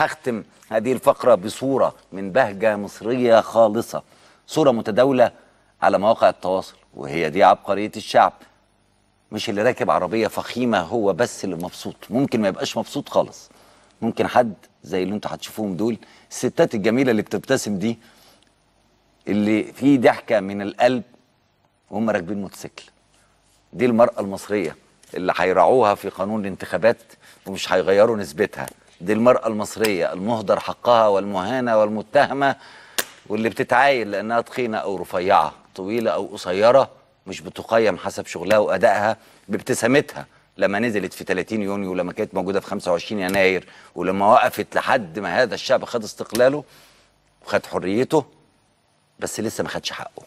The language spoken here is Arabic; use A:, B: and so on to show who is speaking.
A: هختم هذه الفقرة بصورة من بهجة مصرية خالصة. صورة متداولة على مواقع التواصل وهي دي عبقرية الشعب. مش اللي راكب عربية فخيمة هو بس اللي مبسوط. ممكن ما يبقاش مبسوط خالص. ممكن حد زي اللي أنتوا هتشوفوهم دول الستات الجميلة اللي بتبتسم دي اللي فيه ضحكة من القلب وهم راكبين موتوسيكل. دي المرأة المصرية اللي هيراعوها في قانون الانتخابات ومش هيغيروا نسبتها. دي المرأة المصرية المهدر حقها والمهانة والمتهمة واللي بتتعاين لأنها تخينة أو رفيعة طويلة أو قصيرة مش بتقيم حسب شغلها وأدائها بابتسامتها. لما نزلت في 30 يونيو ولما كانت موجودة في 25 يناير ولما وقفت لحد ما هذا الشعب خد استقلاله وخد حريته بس لسه ما خدش حقه.